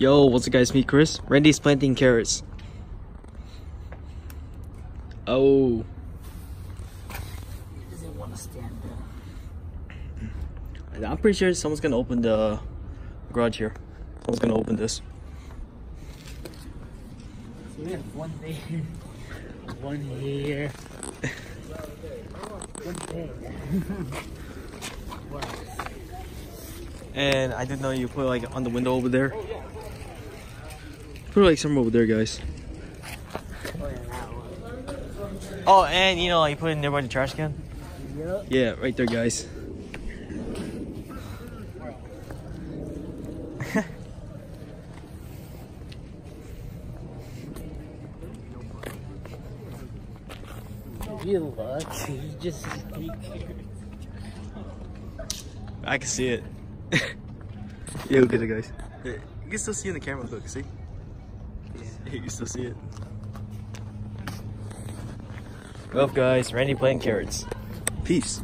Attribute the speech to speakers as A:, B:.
A: Yo, what's up guys, me Chris. Randy's planting carrots. Oh.
B: He doesn't want to stand up.
A: I'm pretty sure someone's gonna open the garage here. Someone's gonna open this.
B: So we have one there, one here, one there.
A: And I didn't know you put like on the window over there. Put it like somewhere over there, guys.
B: Oh, yeah, that one.
A: Oh, and you know, like you put it nearby the trash can.
B: Yup.
A: Yeah, right there, guys.
B: You look, you just speak.
A: I can see it. yeah, look at it, guys. You can still see in the camera. Look, see? You can still see it. Well, guys, Randy playing carrots. Peace.